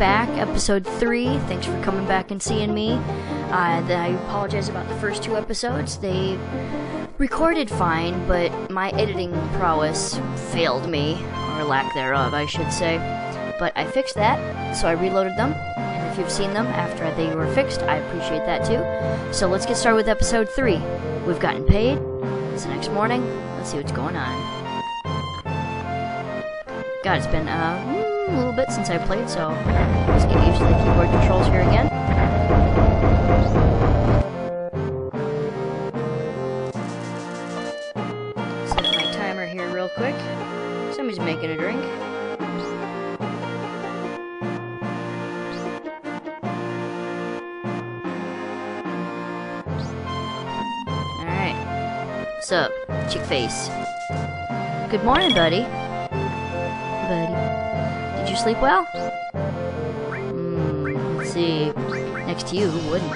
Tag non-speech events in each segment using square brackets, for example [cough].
back, episode 3. Thanks for coming back and seeing me. Uh, I apologize about the first two episodes. They recorded fine, but my editing prowess failed me, or lack thereof, I should say. But I fixed that, so I reloaded them. And if you've seen them after they were fixed, I appreciate that too. So let's get started with episode 3. We've gotten paid. It's the next morning. Let's see what's going on. God, it's been uh, a little bit since I played, so let's get used to the keyboard controls here again. Set my timer here real quick. Somebody's making a drink. Alright. What's up, chick face? Good morning, buddy you sleep well? Hmm, let's see. Next to you, who wouldn't?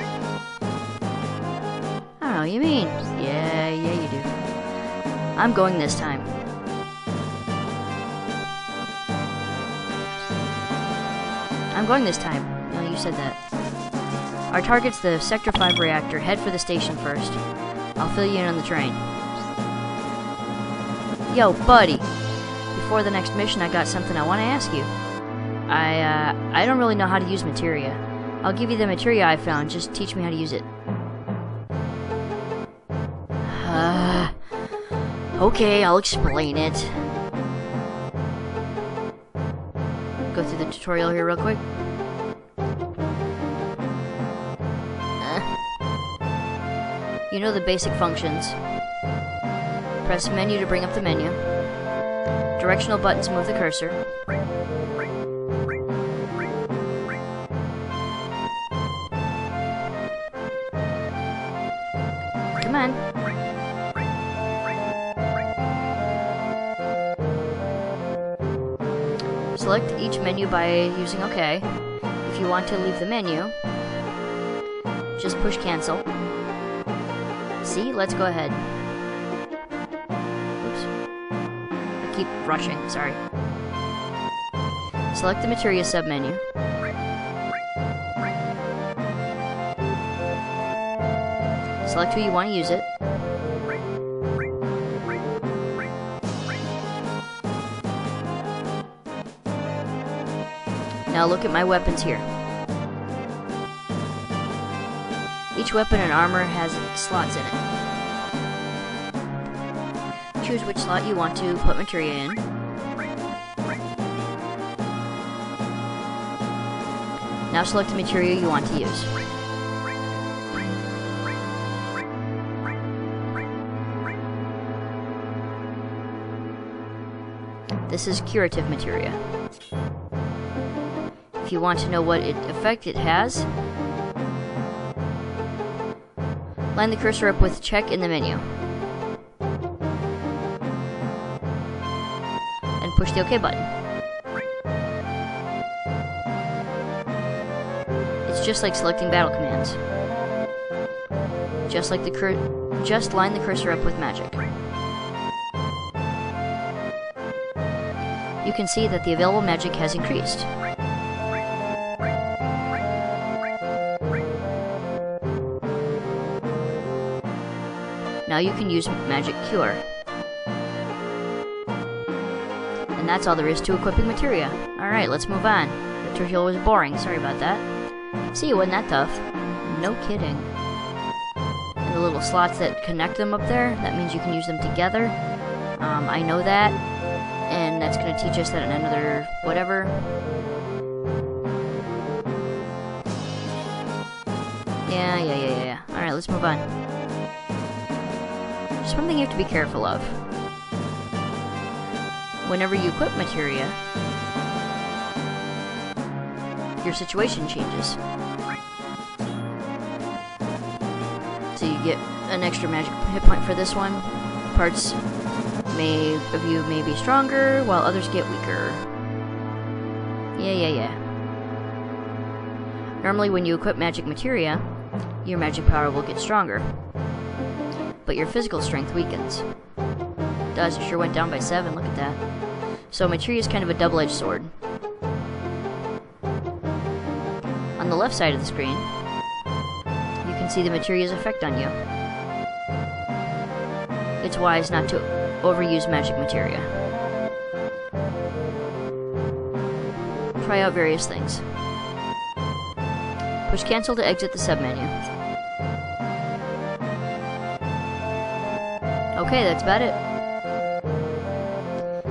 I don't know, you mean? Yeah, yeah, you do. I'm going this time. I'm going this time. No, you said that. Our target's the Sector 5 reactor. Head for the station first. I'll fill you in on the train. Yo, buddy before the next mission, I got something I want to ask you. I, uh, I don't really know how to use materia. I'll give you the materia I found, just teach me how to use it. Uh, [sighs] okay, I'll explain it. Go through the tutorial here real quick. Uh, you know the basic functions. Press menu to bring up the menu. Directional buttons move the cursor. Each menu by using OK. If you want to leave the menu, just push cancel. See, let's go ahead. Oops. I Keep rushing, sorry. Select the Materia submenu. Select who you want to use it. Now look at my weapons here. Each weapon and armor has slots in it choose which slot you want to put materia in. Now select the materia you want to use. This is curative materia. If you want to know what it, effect it has, line the cursor up with check in the menu. And push the OK button. It's just like selecting battle commands. Just like the cur just line the cursor up with magic. You can see that the available magic has increased. Now you can use Magic Cure. And that's all there is to equipping materia. Alright, let's move on. The tutorial was boring, sorry about that. See, it wasn't that tough. No kidding. And the little slots that connect them up there, that means you can use them together. Um, I know that. And that's going to teach us that in another whatever. Yeah, yeah, yeah, yeah. Alright, let's move on. Just one thing you have to be careful of whenever you equip materia, your situation changes. So you get an extra magic hit point for this one. Parts may of you may be stronger, while others get weaker. Yeah, yeah, yeah. Normally when you equip magic materia, your magic power will get stronger. But your physical strength weakens. Does, it sure went down by 7, look at that. So materia is kind of a double-edged sword. on the left side of the screen, you can see the materia's effect on you. It's wise not to overuse magic materia. Try out various things. Push cancel to exit the submenu. Okay, that's about it.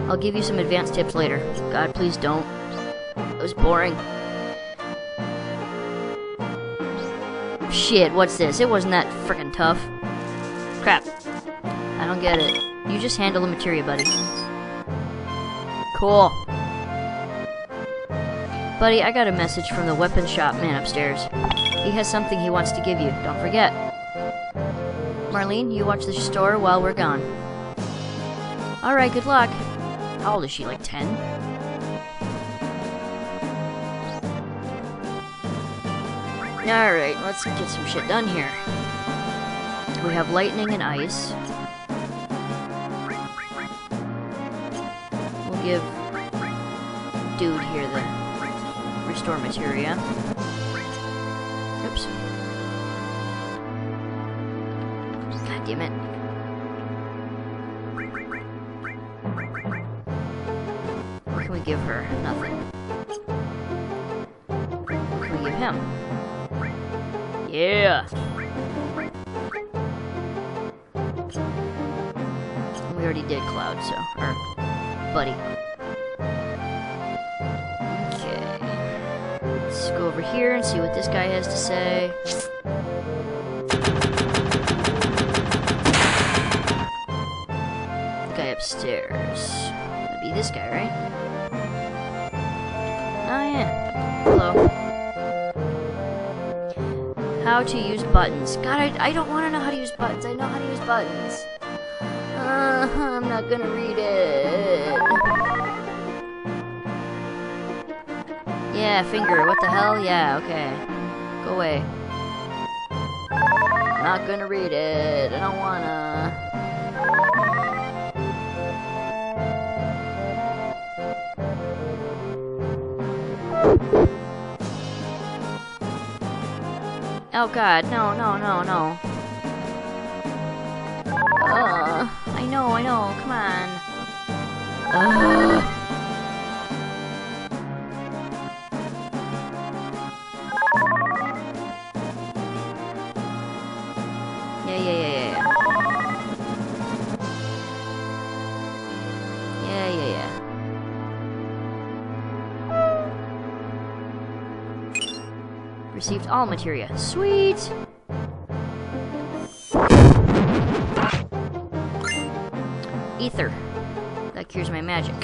I'll give you some advanced tips later. God, please don't. It was boring. Shit, what's this? It wasn't that freaking tough. Crap. I don't get it. You just handle the materia, buddy. Cool. Buddy, I got a message from the weapon shop man upstairs. He has something he wants to give you. Don't forget. Marlene, you watch the store while we're gone. Alright, good luck. How old is she, like 10? Alright, let's get some shit done here. We have lightning and ice. We'll give dude here the restore materia. We him? Yeah! We already did Cloud, so... Or... Buddy. Okay. Let's go over here and see what this guy has to say. The guy upstairs. That'd be this guy, right? How to use buttons. God, I, I don't want to know how to use buttons. I know how to use buttons. Uh, I'm not gonna read it. Yeah, finger. What the hell? Yeah, okay. Go away. I'm not gonna read it. I don't wanna. Oh god, no, no, no, no. Uh, I know, I know, come on. Uh. Received all materia. Sweet! Ether. That cures my magic.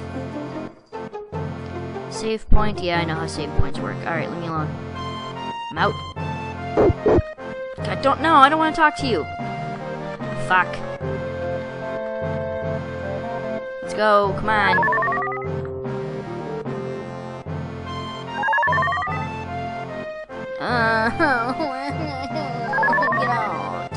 Save point? Yeah, I know how save points work. Alright, leave me alone. I'm out. I don't know. I don't want to talk to you. Fuck. Let's go. Come on. Get out.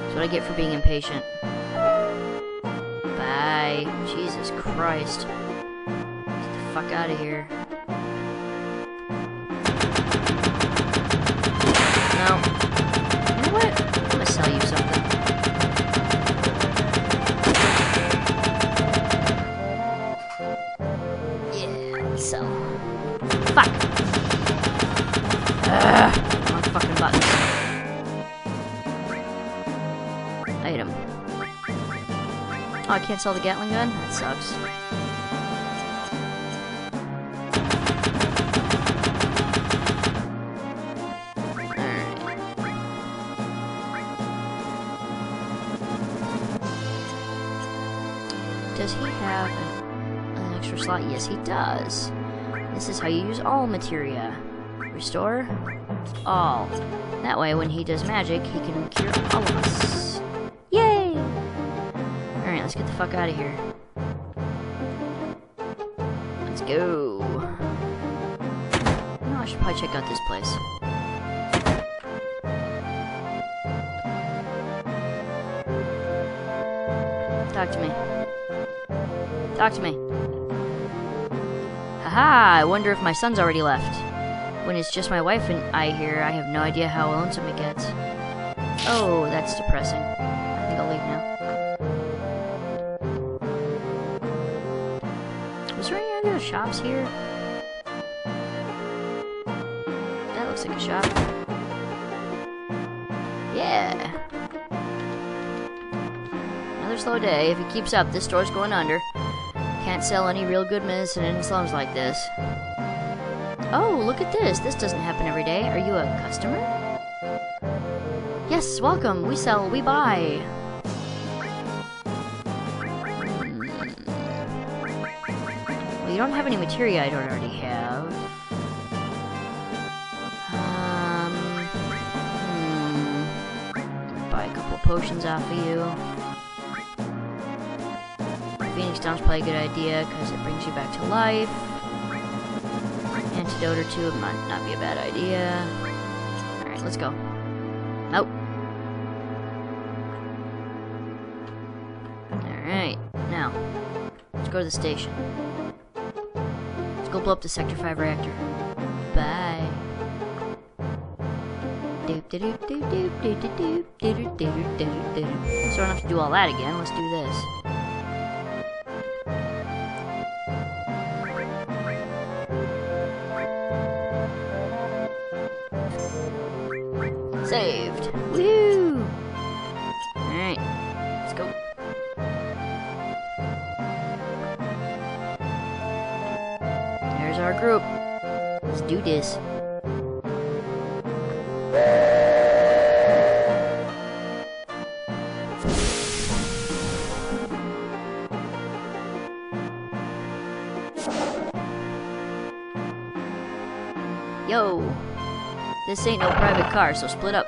That's what I get for being impatient. Bye. Jesus Christ. Get the fuck out of here. No. Item. Oh, I can't sell the Gatling gun? That sucks. Does he have an extra slot? Yes, he does. This is how you use all materia. Restore all. That way, when he does magic, he can cure all of us. Fuck out of here. Let's go. No, I should probably check out this place. Talk to me. Talk to me. Haha, I wonder if my son's already left. When it's just my wife and I here, I have no idea how lonesome it gets. Oh, that's depressing. Shops here? That looks like a shop. Yeah. Another slow day. If it keeps up, this store's going under. Can't sell any real good medicine in slums like this. Oh, look at this. This doesn't happen every day. Are you a customer? Yes, welcome. We sell, we buy. Don't have any materia I don't already have. Um, hmm. Buy a couple potions off of you. Phoenix Down's probably a good idea because it brings you back to life. Antidote or two might not be a bad idea. Alright, let's go. Nope. Alright, now, let's go to the station go blow up the Sector 5 reactor. Bye. So I don't have to do all that again, let's do this. Our group. Let's do this. Yo! This ain't no private car, so split up.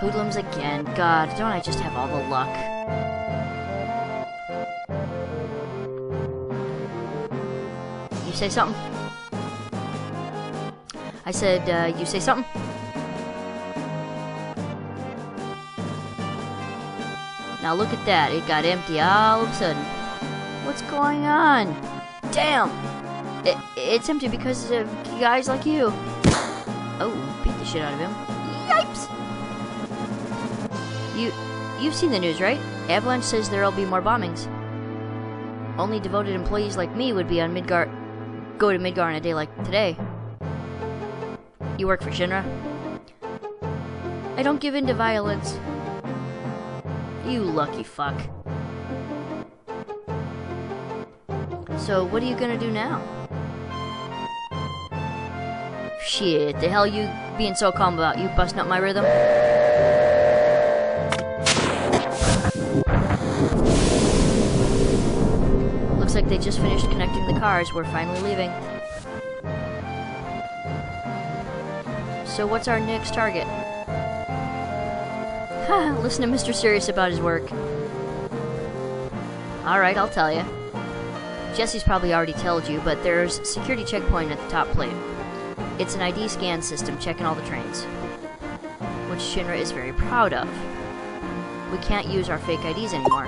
Hoodlums again. God, don't I just have all the luck? Say something? I said, uh, you say something? Now look at that, it got empty all of a sudden. What's going on? Damn! It, it's empty because of guys like you. Oh, beat the shit out of him. Yipes! You, you've seen the news, right? Avalanche says there'll be more bombings. Only devoted employees like me would be on Midgar, go to Midgar on a day like today. You work for Shinra? I don't give in to violence. You lucky fuck. So, what are you gonna do now? Shit, the hell you being so calm about? You busting up my rhythm? Like they just finished connecting the cars. We're finally leaving. So what's our next target? [laughs] Listen to Mr. Serious about his work. Alright, I'll tell you. Jesse's probably already told you, but there's security checkpoint at the top plate. It's an ID scan system checking all the trains, which Shinra is very proud of. We can't use our fake IDs anymore.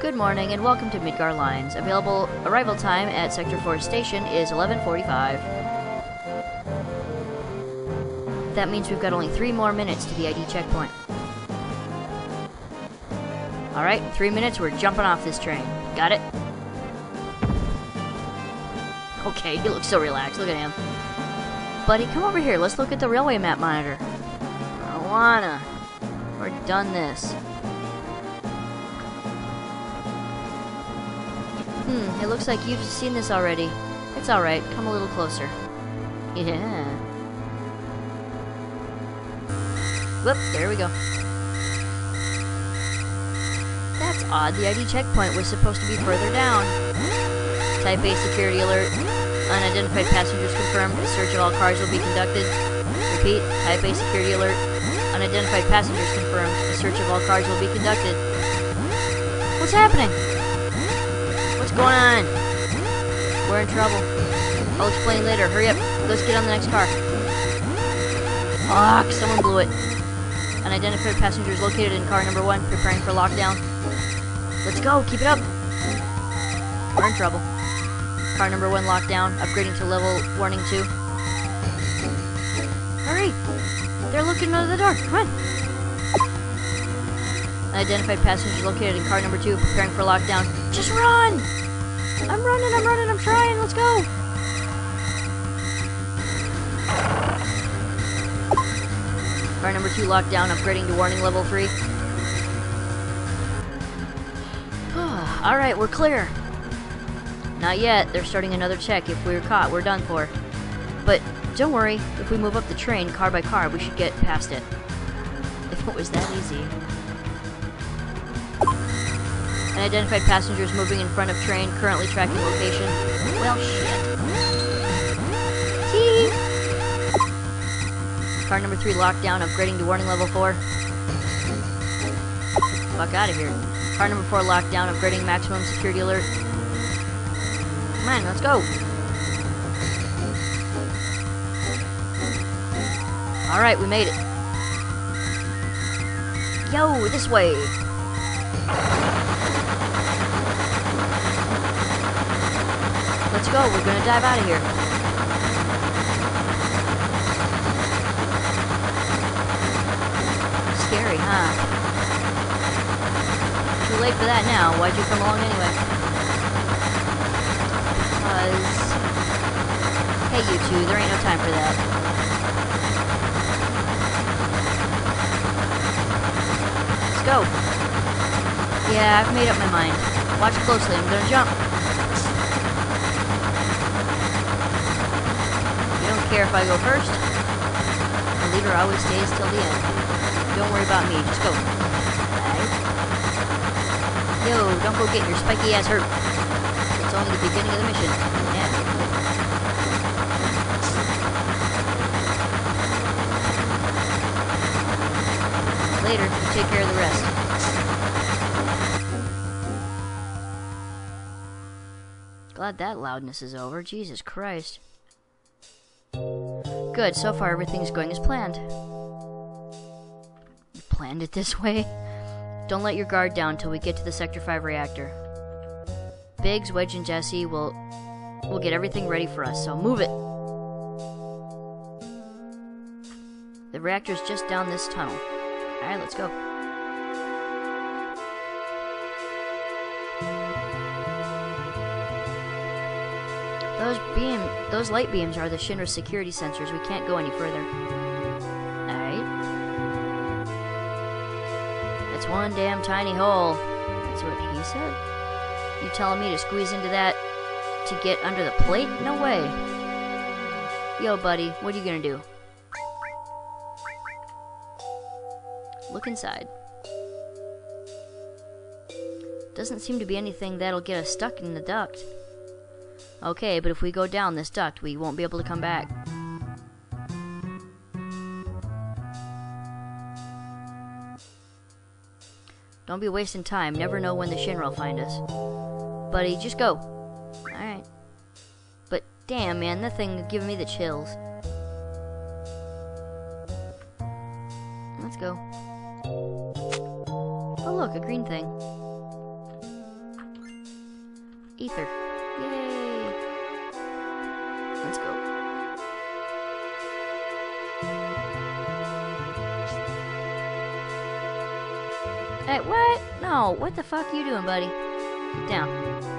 Good morning and welcome to Midgar Lines. Available arrival time at Sector 4 station is 11:45. That means we've got only 3 more minutes to the ID checkpoint. All right, 3 minutes we're jumping off this train. Got it? Okay, he looks so relaxed. Look at him. Buddy, come over here. Let's look at the railway map monitor. I wanna. We're done this. Hmm, it looks like you've seen this already. It's alright. Come a little closer. Yeah. Whoop, there we go. That's odd. The ID checkpoint was supposed to be further down. Type A security alert. Unidentified passengers confirmed. A search of all cars will be conducted. Repeat. Type A security alert. Unidentified passengers confirmed. A search of all cars will be conducted. What's happening? What's going on? We're in trouble. I'll explain later. Hurry up. Let's get on the next car. Fuck, someone blew it. Unidentified passengers located in car number one, preparing for lockdown. Let's go, keep it up. We're in trouble. Car number one lockdown, upgrading to level warning two. Hurry! They're looking under the door. Come on. Unidentified passengers located in car number two, preparing for lockdown. Just run! I'm running, I'm running, I'm trying, let's go! Car number two lockdown, upgrading to warning level three. [sighs] Alright, we're clear. Not yet. They're starting another check. If we're caught, we're done for. But don't worry, if we move up the train car by car, we should get past it. If it was that easy. Unidentified passengers moving in front of train, currently tracking location. Well, shit. Tee! Car number three locked down, upgrading to warning level four. Fuck out of here. Car number four locked down, upgrading maximum security alert. Come on, let's go. Alright, we made it. Yo, this way. Go, we're gonna dive out of here. Scary, huh? Too late for that now. Why'd you come along anyway? Because... Hey, you two, there ain't no time for that. Let's go. Yeah, I've made up my mind. Watch closely, I'm gonna jump. You don't care if I go first? The leader always stays till the end. Don't worry about me, just go. Right. Yo, don't go getting your spiky ass hurt. It's only the beginning of the mission. Yeah. Later, you take care of the rest. Glad that loudness is over. Jesus Christ. Good, so far everything's going as planned. You planned it this [laughs] way? Don't let your guard down till we get to the Sector 5 reactor. Biggs, Wedge, and Jesse will will get everything ready for us, so move it! The reactor's just down this tunnel. Alright, let's go. Those light beams are the Shinra security sensors. We can't go any further. Alright. It's one damn tiny hole. That's what he said? You telling me to squeeze into that to get under the plate? No way. Yo, buddy, what are you gonna do? Look inside. Doesn't seem to be anything that'll get us stuck in the duct. Okay, but if we go down this duct, we won't be able to come back. Don't be wasting time. Never know when the Shinra will find us. Buddy, just go. Alright. But damn, man, that thing is giving me the chills. Let's go. Oh, look, a green thing. Ether. Yay! Let's go. Hey, what? No, what the fuck are you doing, buddy? Get down.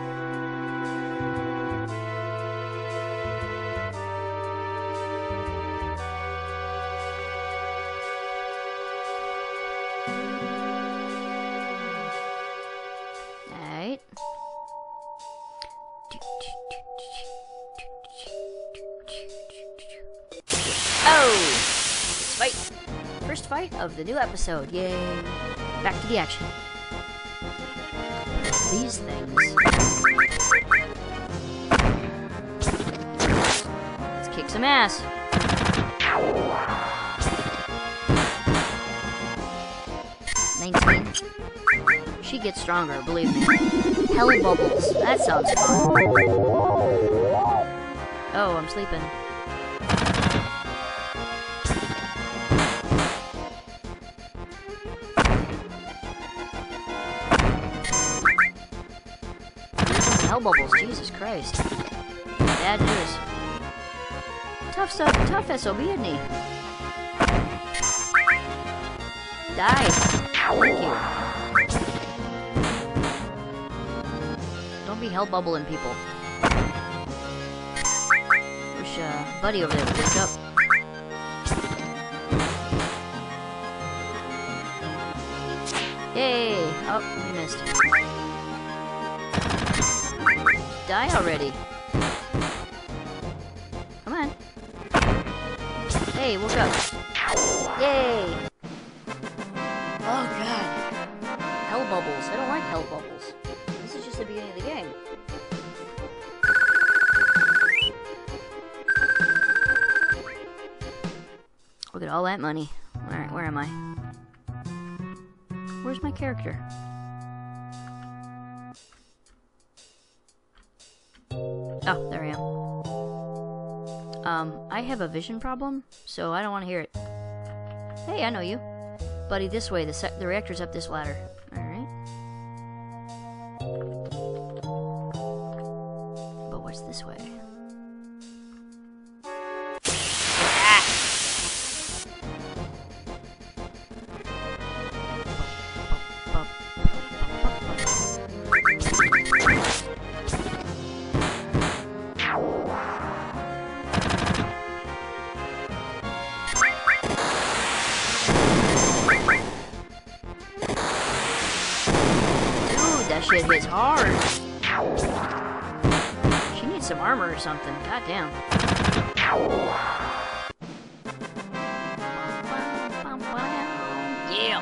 Of the new episode. Yay! Back to the action. These things. Let's kick some ass. Nineteen. She gets stronger, believe me. Hella bubbles. That sounds fun. Oh, I'm sleeping. Bubbles. Jesus Christ. Bad news. Tough stuff. Tough SOB, isn't he? Die. Thank you. Don't be hell bubbling people. Wish uh, Buddy over there would up. Yay! Oh, we missed. Die already. Come on. Hey, woke up. Yay! Oh god. Hell bubbles. I don't like hell bubbles. This is just the beginning of the game. Look at all that money. Alright, where am I? Where's my character? Um, I have a vision problem, so I don't want to hear it. Hey, I know you. Buddy, this way. The, the reactor's up this ladder. Alright. But what's this way? Or something. God damn. Yeah.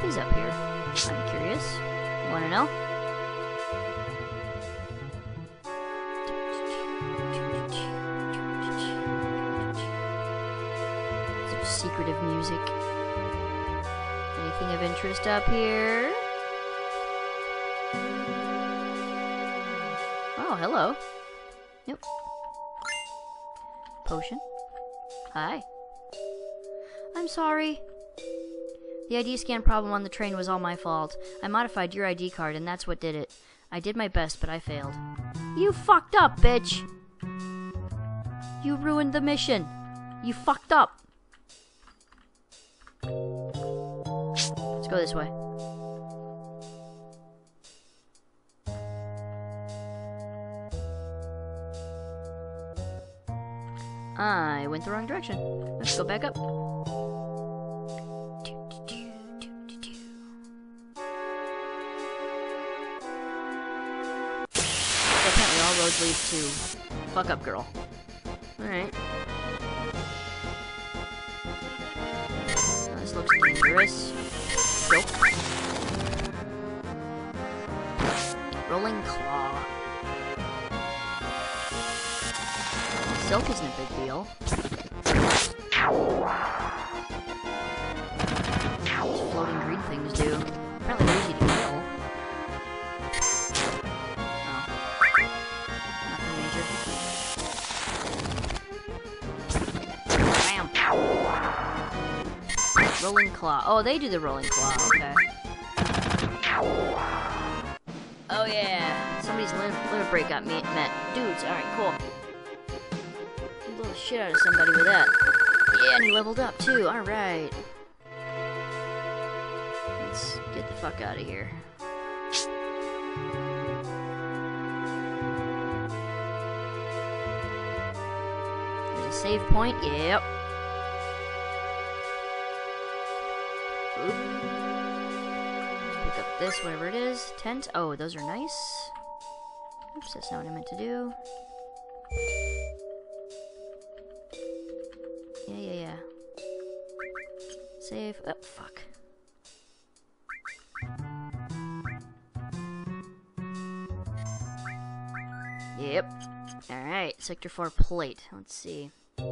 Who's up here? I'm curious. You wanna know? Secretive music. Anything of interest up here? Hello. Nope. Potion. Hi. I'm sorry. The ID scan problem on the train was all my fault. I modified your ID card, and that's what did it. I did my best, but I failed. You fucked up, bitch! You ruined the mission. You fucked up. Let's go this way. I went the wrong direction. Let's go back up. Apparently all roads lead to fuck up girl. Alright. This looks dangerous. Nope. Rolling claw. Silk isn't a big deal. These floating green things do. Apparently easy to kill. Oh. Nothing major. Rolling claw. Oh, they do the rolling claw. Okay. Oh yeah. Somebody's lim limit break got me met. Dudes. All right. Cool. Shit out of somebody with that. Yeah, and he leveled up too. All right. Let's get the fuck out of here. There's a save point. Yep. Pick up this, whatever it is. Tent. Oh, those are nice. Oops, that's not what I meant to do. Yeah, yeah, yeah. Save. Oh, fuck. Yep. Alright, Sector 4 plate. Let's see. Yeah,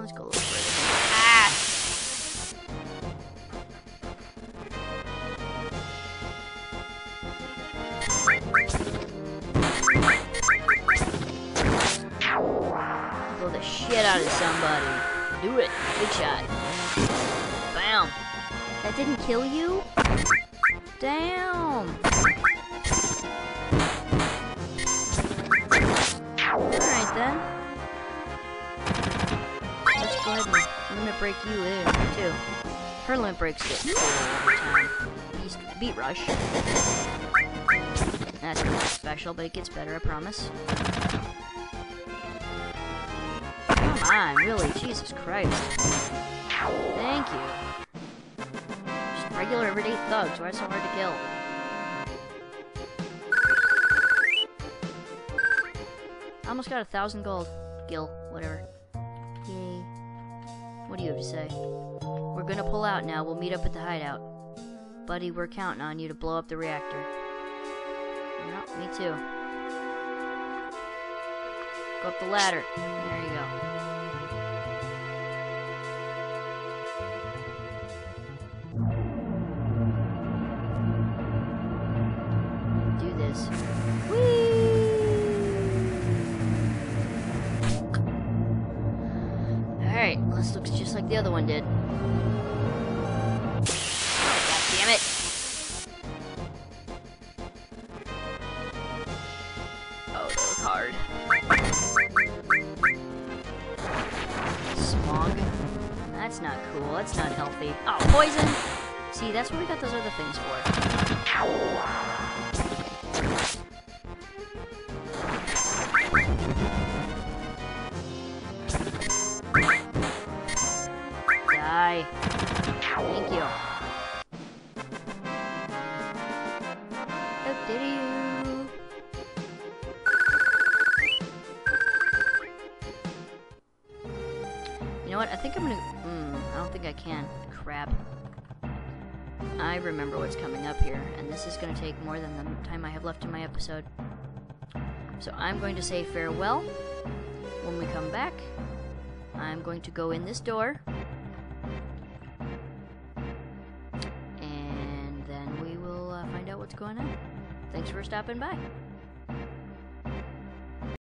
let's go out of somebody. Do it. Good shot. Bam. That didn't kill you? Damn! Alright then. Let's go ahead and limit break you in, too. Her limit breaks every time. Beast, beat rush. That's not special, but it gets better, I promise. On, really, Jesus Christ. Thank you. Just regular everyday thugs, why so hard to kill? Almost got a thousand gold. Gil, whatever. Yay. What do you have to say? We're gonna pull out now. We'll meet up at the hideout. Buddy, we're counting on you to blow up the reactor. Yep, me too. Go up the ladder. There you go. See, that's what we got those other things for. Die. Thank you. You? You know what? I think I'm gonna. Mm, I don't think I can. Crap. I remember what's coming up here, and this is gonna take more than the time I have left in my episode. So I'm going to say farewell. When we come back, I'm going to go in this door. And then we will uh, find out what's going on. Thanks for stopping by.